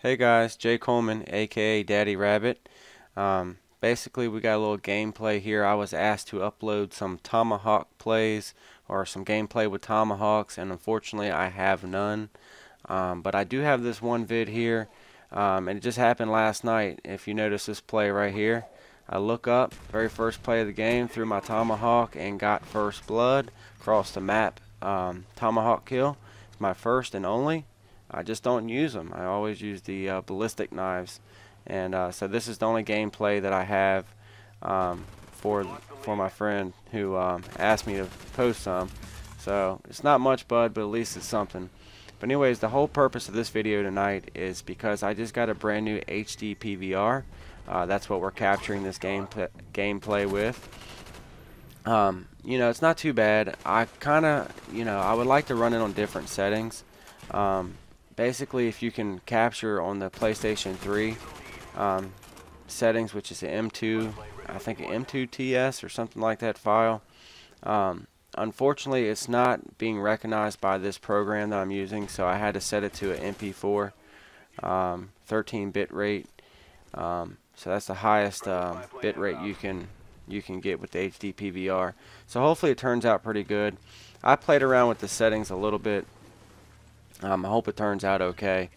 Hey guys, Jay Coleman, aka Daddy Rabbit. Um, basically, we got a little gameplay here. I was asked to upload some Tomahawk plays or some gameplay with Tomahawks, and unfortunately, I have none. Um, but I do have this one vid here, um, and it just happened last night. If you notice this play right here, I look up, very first play of the game, threw my Tomahawk and got first blood across the map. Um, Tomahawk kill. It's my first and only. I just don't use them. I always use the uh, ballistic knives, and uh, so this is the only gameplay that I have um, for for my friend who um, asked me to post some. So it's not much, bud, but at least it's something. But anyways, the whole purpose of this video tonight is because I just got a brand new HD PVR. Uh, that's what we're capturing this game gameplay with. Um, you know, it's not too bad. I kind of, you know, I would like to run it on different settings. Um, basically if you can capture on the PlayStation 3 um, settings which is an M2 I think an M2 TS or something like that file um, unfortunately it's not being recognized by this program that I'm using so I had to set it to an MP4 um, 13 bit rate um, so that's the highest uh, bit rate you can you can get with the HD PVR so hopefully it turns out pretty good. I played around with the settings a little bit um, I hope it turns out okay.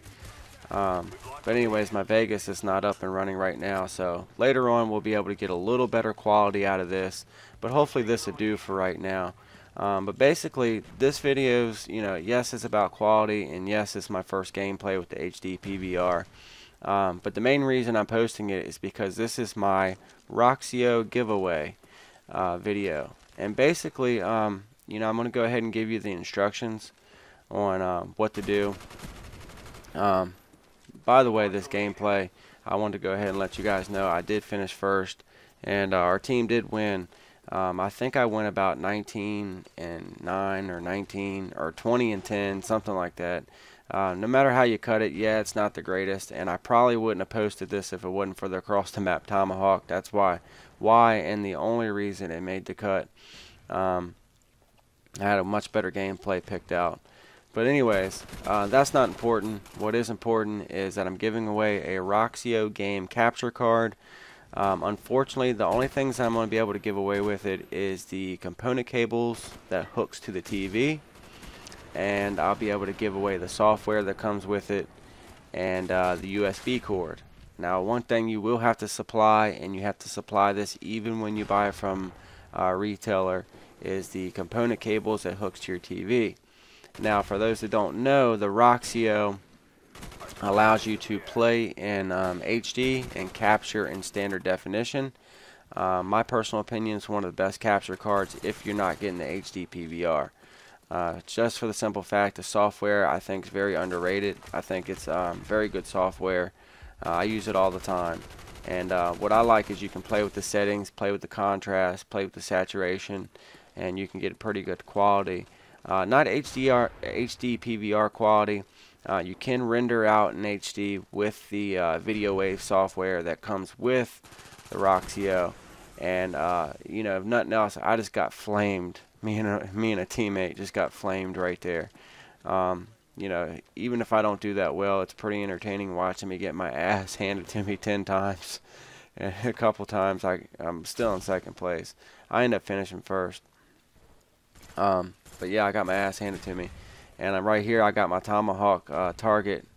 Um, but anyways, my Vegas is not up and running right now, so later on we'll be able to get a little better quality out of this. But hopefully this will do for right now. Um, but basically, this video's, you know, yes, it's about quality, and yes, it's my first gameplay with the HD PVR. Um, but the main reason I'm posting it is because this is my Roxio giveaway uh, video. And basically, um, you know, I'm going to go ahead and give you the instructions on uh, what to do. Um, by the way, this gameplay, I wanted to go ahead and let you guys know I did finish first, and uh, our team did win. Um, I think I went about 19 and 9 or 19 or 20 and 10, something like that. Uh, no matter how you cut it, yeah, it's not the greatest, and I probably wouldn't have posted this if it wasn't for the across the map tomahawk. That's why, why, and the only reason it made the cut. Um, I had a much better gameplay picked out. But anyways, uh, that's not important. What is important is that I'm giving away a Roxio game capture card. Um, unfortunately, the only things I'm going to be able to give away with it is the component cables that hooks to the TV. And I'll be able to give away the software that comes with it and uh, the USB cord. Now, one thing you will have to supply, and you have to supply this even when you buy from a retailer, is the component cables that hooks to your TV. Now, for those that don't know, the Roxio allows you to play in um, HD and capture in standard definition. Uh, my personal opinion is one of the best capture cards if you're not getting the HD PVR. Uh, just for the simple fact the software I think is very underrated. I think it's um, very good software. Uh, I use it all the time. And uh, what I like is you can play with the settings, play with the contrast, play with the saturation, and you can get pretty good quality. Uh, not HDR, HD PVR quality. Uh, you can render out in HD with the uh, Video Wave software that comes with the Roxio. And uh, you know, if nothing else, I just got flamed. Me and a, me and a teammate just got flamed right there. Um, you know, even if I don't do that well, it's pretty entertaining watching me get my ass handed to me ten times. And a couple times I, I'm still in second place. I end up finishing first. Um, but yeah, I got my ass handed to me. And I'm right here, I got my Tomahawk uh, target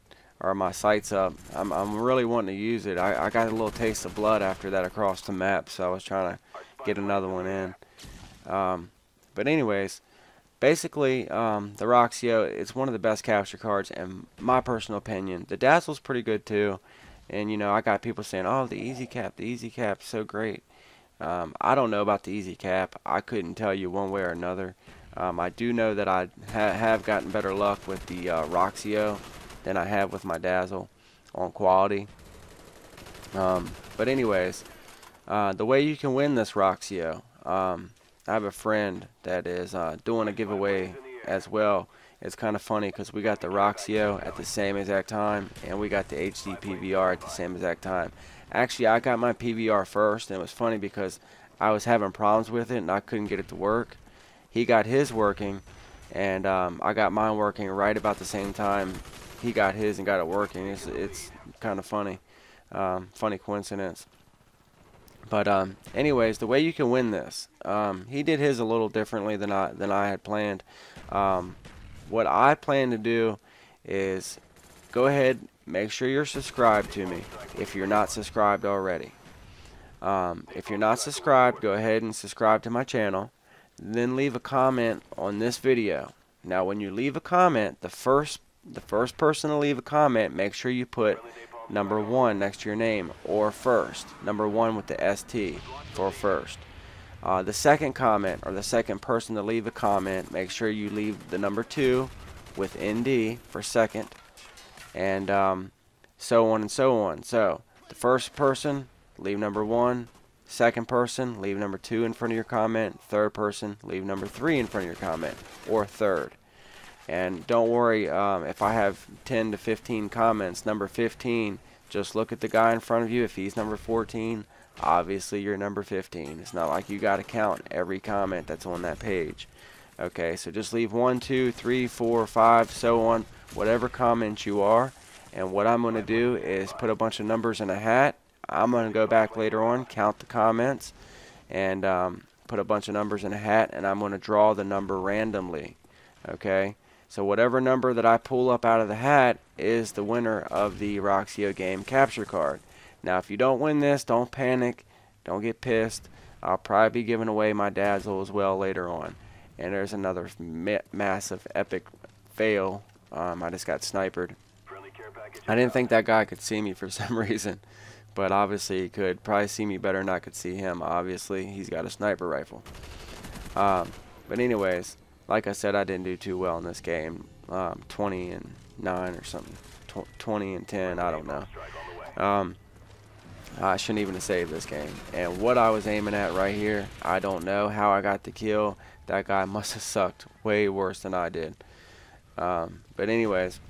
or my sights up. I'm, I'm really wanting to use it. I, I got a little taste of blood after that across the map, so I was trying to get another one in. Um, but anyways, basically, um, the Roxio, it's one of the best capture cards in my personal opinion. The Dazzle's pretty good too. And, you know, I got people saying, oh, the Easy Cap, the Easy Cap's so great. Um, I don't know about the Easy Cap. I couldn't tell you one way or another. Um, I do know that I ha have gotten better luck with the uh, Roxio than I have with my Dazzle on quality. Um, but anyways, uh, the way you can win this Roxio, um, I have a friend that is uh, doing a giveaway as well. It's kind of funny because we got the Roxio at the same exact time and we got the HD PVR at the same exact time. Actually, I got my PVR first and it was funny because I was having problems with it and I couldn't get it to work he got his working and um, I got mine working right about the same time he got his and got it working. It's it's kind of funny, um, funny coincidence. But um, anyways, the way you can win this, um, he did his a little differently than I than I had planned. Um, what I plan to do is go ahead, make sure you're subscribed to me if you're not subscribed already. Um, if you're not subscribed, go ahead and subscribe to my channel. Then leave a comment on this video. Now, when you leave a comment, the first the first person to leave a comment, make sure you put number one next to your name or first. Number one with the ST for first. Uh, the second comment or the second person to leave a comment, make sure you leave the number two with ND for second, and um, so on and so on. So the first person, leave number one. Second person, leave number two in front of your comment. Third person, leave number three in front of your comment, or third. And don't worry um, if I have 10 to 15 comments. Number 15, just look at the guy in front of you. If he's number 14, obviously you're number 15. It's not like you got to count every comment that's on that page. Okay, so just leave one, two, three, four, five, so on, whatever comment you are. And what I'm going to do is put a bunch of numbers in a hat. I'm going to go back later on, count the comments, and um, put a bunch of numbers in a hat, and I'm going to draw the number randomly. Okay, so whatever number that I pull up out of the hat is the winner of the Roxio game capture card. Now, if you don't win this, don't panic. Don't get pissed. I'll probably be giving away my Dazzle as well later on. And there's another ma massive epic fail. Um, I just got sniped. I didn't think that guy could see me for some reason. But obviously he could. Probably see me better than I could see him. Obviously, he's got a sniper rifle. Um, but anyways, like I said, I didn't do too well in this game. Um, 20 and 9 or something. Tw 20 and 10, I don't know. Um, I shouldn't even have saved this game. And what I was aiming at right here, I don't know how I got the kill. That guy must have sucked way worse than I did. Um, but anyways,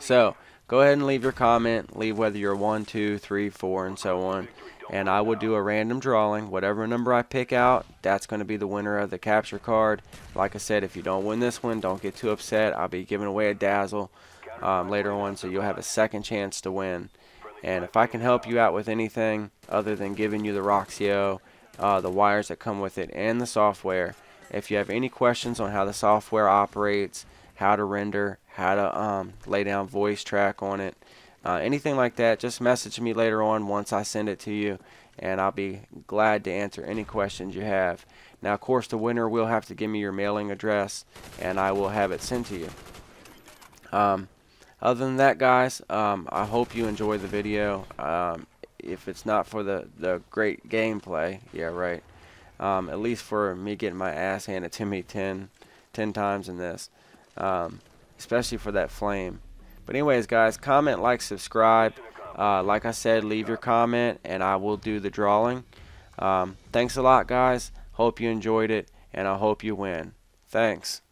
so go ahead and leave your comment. Leave whether you're 1, 2, 3, 4, and so on and I will do a random drawing. Whatever number I pick out, that's going to be the winner of the capture card. Like I said, if you don't win this one, don't get too upset. I'll be giving away a dazzle um, later on, so you'll have a second chance to win. And if I can help you out with anything other than giving you the Roxio, uh, the wires that come with it, and the software, if you have any questions on how the software operates, how to render, how to um, lay down voice track on it, uh, anything like that, just message me later on once I send it to you, and I'll be glad to answer any questions you have. Now, of course, the winner will have to give me your mailing address, and I will have it sent to you. Um, other than that, guys, um, I hope you enjoy the video. Um, if it's not for the, the great gameplay, yeah, right, um, at least for me getting my ass handed to me 10, 10 times in this, um, especially for that flame. But anyways, guys, comment, like, subscribe. Uh, like I said, leave your comment, and I will do the drawing. Um, thanks a lot, guys. Hope you enjoyed it, and I hope you win. Thanks.